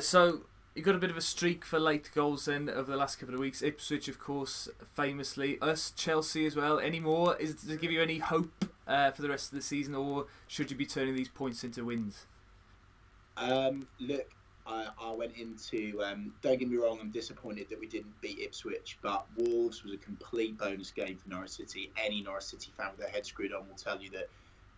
So you got a bit of a streak for late goals then over the last couple of weeks. Ipswich, of course, famously. Us, Chelsea as well. Any more? Is does it give you any hope uh, for the rest of the season, or should you be turning these points into wins? Um, look, I, I went into. Um, don't get me wrong, I'm disappointed that we didn't beat Ipswich, but Wolves was a complete bonus game for Norwich City. Any Norwich City fan with their head screwed on will tell you that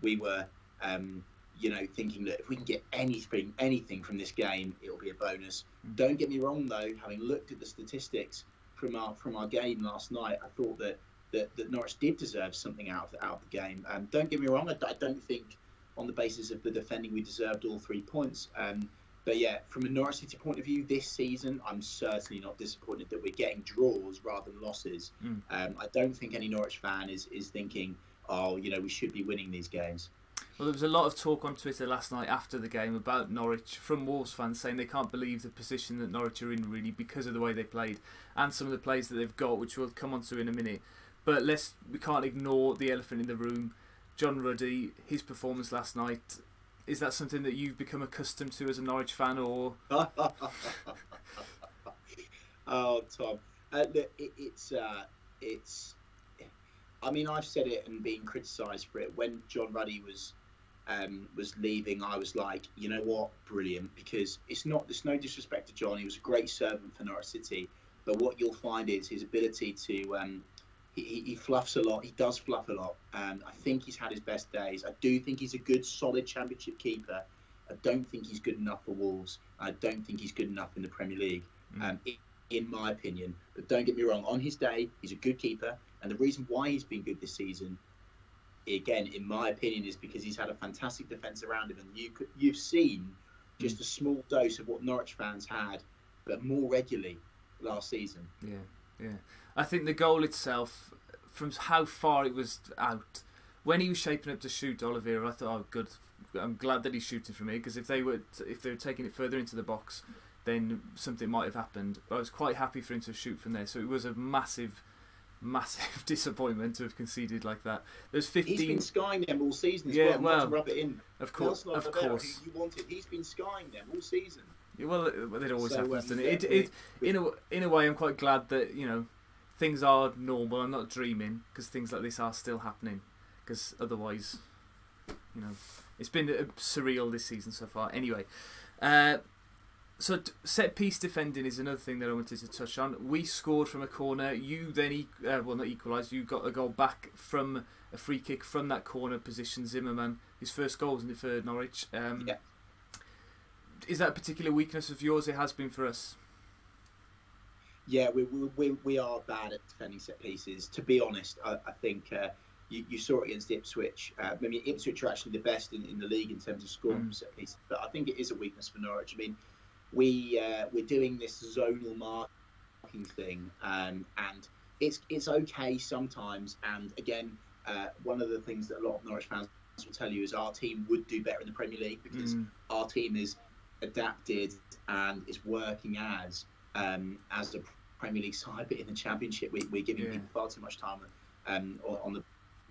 we were, um, you know, thinking that if we can get anything, anything from this game, it'll be a bonus. Don't get me wrong, though. Having looked at the statistics from our from our game last night, I thought that that, that Norwich did deserve something out of the, out of the game. Um, don't get me wrong, I, I, don't think on the basis of the defending we deserved all three points. Um, but yeah, from a Norwich City point of view, this season, I'm certainly not disappointed that we're getting draws rather than losses. Mm. Um, I don't think any Norwich fan is, is thinking, oh, you know, we should be winning these games. Well, there was a lot of talk on Twitter last night after the game about Norwich from Wolves fans saying they can't believe the position that Norwich are in, really, because of the way they played and some of the plays that they've got, which we'll come on to in a minute. But let's we can't ignore the elephant in the room. John Ruddy, his performance last night is that something that you've become accustomed to as a Norwich fan, or? oh, Tom, uh, look, it, it's uh, it's. I mean, I've said it and been criticised for it. When John Ruddy was um, was leaving, I was like, you know what, brilliant, because it's not. There's no disrespect to John. He was a great servant for Norwich City, but what you'll find is his ability to um, he, he, fluffs a lot. He does fluff a lot. and I think he's had his best days. I do think he's a good, solid championship keeper. I don't think he's good enough for Wolves. I don't think he's good enough in the Premier League, mm. um, in, in, my opinion. But don't get me wrong. On his day, he's a good keeper, and the reason why he's been good this season, again, in my opinion, is because he's had a fantastic defence around him, and you could, you've seen just mm. a small dose of what Norwich fans had, but more regularly last season. Yeah, yeah. I think the goal itself, from how far it was out, when he was shaping up to shoot Oliveira, I thought, oh, good. I'm glad that he's shooting for me because if they were if they were taking it further into the box, then something might have happened. But I was quite happy for him to shoot from there. So it was a massive, massive disappointment to have conceded like that. There's 15. He's been skying them all season. yeah, well, well rub it in. Of course, of course. You wanted. He's been skying them all season. Yeah, well, it always so, happens, um, it? It, it, in a in a way, I'm quite glad that you know things are normal. I'm not dreaming because things like this are still happening. Because otherwise, you know, it's been surreal this season so far. Anyway, uh, so set piece defending is another thing that I wanted to touch on. We scored from a corner. You then, e- uh, well, not equalised. You got a goal back from a free kick from that corner position. Zimmerman, his first goal wasn't it for Norwich? Um, yeah. Is that a particular weakness of yours? It has been for us yeah, we, we, we are bad at defending set pieces. To be honest, I, I think uh, you, you, saw it against Ipswich. Uh, I mean, Ipswich are actually the best in, in the league in terms of scoring mm. set pieces, but I think it is a weakness for Norwich. I mean, we uh, we're doing this zonal marking thing, um, and it's it's okay sometimes. And again, uh, one of the things that a lot of Norwich fans will tell you is our team would do better in the Premier League because mm. our team is adapted and is working as um, as a Premier League side, but in the Championship, we, are giving yeah. people far too much time um, on the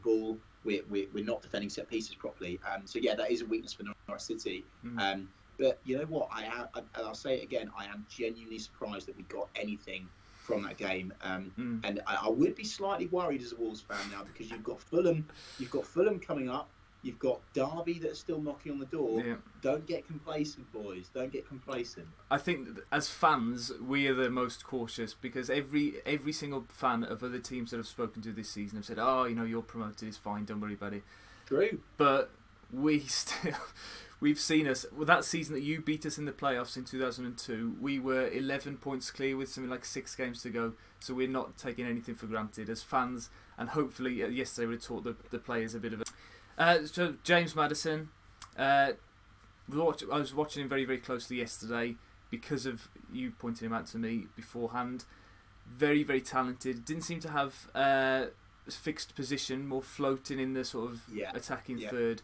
ball. We're, we're, we're, not defending set pieces properly. Um, so yeah, that is a weakness for Norwich City. Mm. Um, but you know what? I am, I, will say it again. I am genuinely surprised that we got anything from that game. Um, mm. And I, I, would be slightly worried as a Wolves fan now because you've got Fulham, you've got Fulham coming up. You've got Derby that's still knocking on the door. Yeah. Don't get complacent, boys. Don't get complacent. I think as fans, we are the most cautious because every every single fan of other teams that I've spoken to this season have said, "Oh, you know, you're promoted. It's fine. Don't worry about it." True. But we still. We've seen us well, that season that you beat us in the playoffs in 2002. We were 11 points clear with something like six games to go. So we're not taking anything for granted as fans. And hopefully, uh, yesterday we taught the, the players a bit of a uh, so James Maddison, uh, I was watching him very very closely yesterday because of you pointing him out to me beforehand. Very very talented. Didn't seem to have uh, fixed position, more floating in the sort of yeah. attacking yeah. third.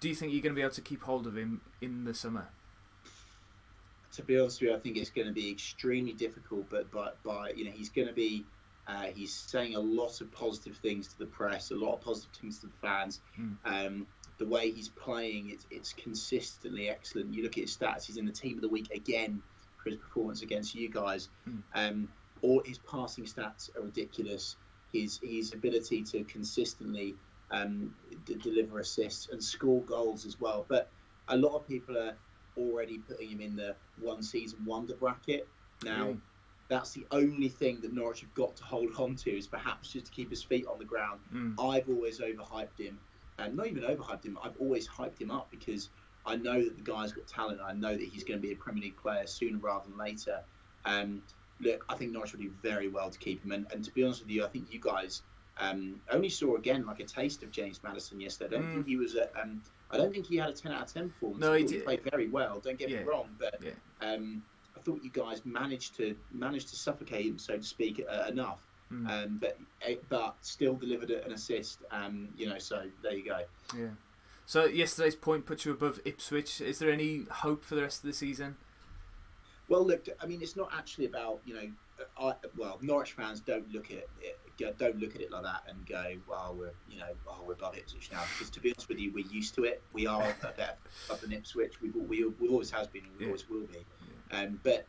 Do you think you're going to be able to keep hold of him in the summer? To be honest with you, I think it's going to be extremely difficult. But but by you know he's going to be uh, he's saying a lot of positive things to the press, a lot of positive things to the fans. Mm. Um, the way he's playing, it's, it's consistently excellent. You look at his stats; he's in the team of the week again for his performance against you guys. Mm. Um, all his passing stats are ridiculous. His his ability to consistently um, d- deliver assists and score goals as well. But a lot of people are already putting him in the one season wonder bracket. Now, Really? that's the only thing that Norwich have got to hold on to is perhaps just to keep his feet on the ground. Mm. I've always overhyped him, and not even overhyped him. I've always hyped him up because I know that the guy's got talent. I know that he's going to be a Premier League player sooner rather than later. Um, look, I think Norwich will do very well to keep him. And, and to be honest with you, I think you guys um, only saw again like a taste of James Maddison yesterday. I don't Mm. think he was. A, um, I don't think he had a ten out of ten performance. No, he did- played very well. Don't get Yeah. me wrong, but Yeah. um, I thought you guys managed to managed to suffocate him, so to speak, uh, enough. Mm. Um, but eh, but still delivered an assist. Um, you know, so there you go. Yeah. So yesterday's point put you above Ipswich. Is there any hope for the rest of the season? Well, look, I mean, it's not actually about you know, I, well, Norwich fans don't look at it, don't look at it like that and go, well, we're you know, oh, we're above Ipswich now. Because to be honest with you, we're used to it. We are a better club than Ipswich. We've we, we always has been, and we Yeah. always will be. Um, but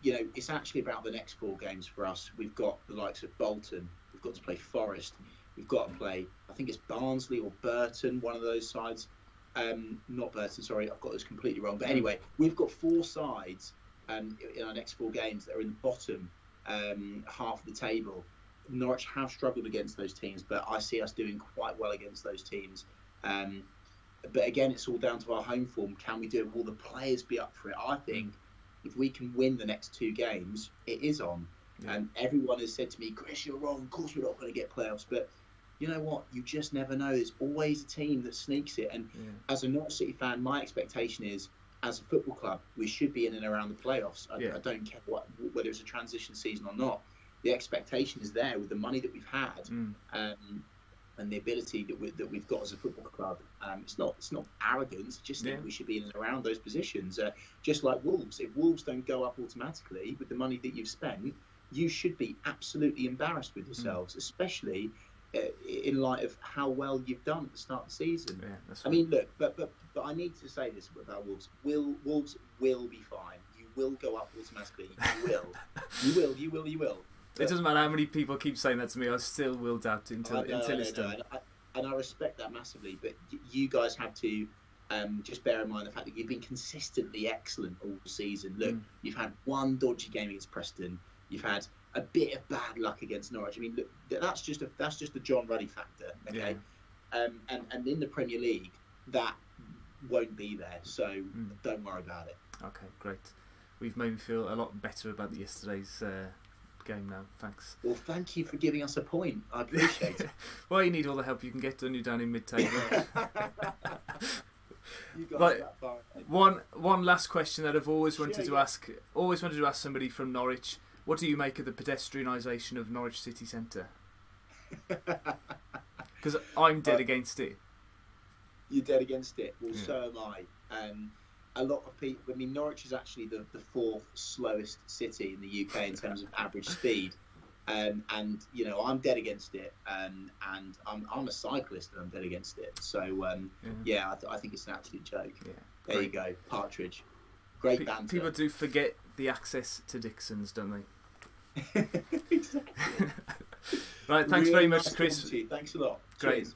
you know, it's actually about the next four games for us. We've got the likes of Bolton. We've got to play Forest. We've got to play. I think it's Barnsley or Burton, one of those sides. Um, not Burton, sorry, I've got this completely wrong. But anyway, we've got four sides um, in our next four games that are in the bottom um, half of the table. Norwich have struggled against those teams, but I see us doing quite well against those teams. Um, but again, it's all down to our home form. Can we do it? Will the players be up for it? I think if we can win the next two games, it is on. Yeah. And everyone has said to me, Chris, you're wrong. Of course, we're not going to get playoffs. But you know what? You just never know. There's always a team that sneaks it. And Yeah. as a Norwich City fan, my expectation is, as a football club, we should be in and around the playoffs. I, Yeah. I don't care what, whether it's a transition season or not. The expectation is there with the money that we've had Mm. um, and the ability that, we, that we've got as a football club. Um, it's not it's not arrogance. Just think Yeah. we should be in and around those positions. Uh, just like Wolves, if Wolves don't go up automatically with the money that you've spent, you should be absolutely embarrassed with yourselves, especially uh, in light of how well you've done at the start of the season. Yeah. I mean, look, but but but I need to say this about Wolves. Will Wolves will be fine. You will go up automatically. You will. you will. You will. You will. It doesn't matter how many people keep saying that to me. I still will doubt until know, until it's done. and I, and I respect that massively. But you guys have to um, just bear in mind the fact that you've been consistently excellent all season. Look, Mm. you've had one dodgy game against Preston. You've had a bit of bad luck against Norwich. I mean, look, that's just a that's just the John Ruddy factor. Okay, um, and and in the Premier League, that won't be there. So Mm. don't worry about it. Okay, great. We've made me feel a lot better about yesterday's uh, game now. Thanks. Well, thank you for giving us a point. I appreciate it. well, you need all the help you can get, don't you, down in mid-table? you got that far. one one last question that I've always wanted to yeah. ask. Always wanted to ask somebody from Norwich. What do you make of the pedestrianisation of Norwich City Centre? Because I'm dead Uh, against it. You're dead against it. Well, Yeah. so am I. Um, a lot of people. I mean, Norwich is actually the, the fourth slowest city in the UK in terms of average speed. Um, and you know, I'm dead against it. Um, and I'm, I'm a cyclist, and I'm dead against it. So um, Yeah. yeah, I, th- I think it's an absolute joke. Yeah. There Great. you go, Partridge. Great Pe- banter. People do forget the access to Dixon's, don't they? exactly. Right, thanks Really very much, nice Chris. talking to you. Thanks a lot. Great. Cheers.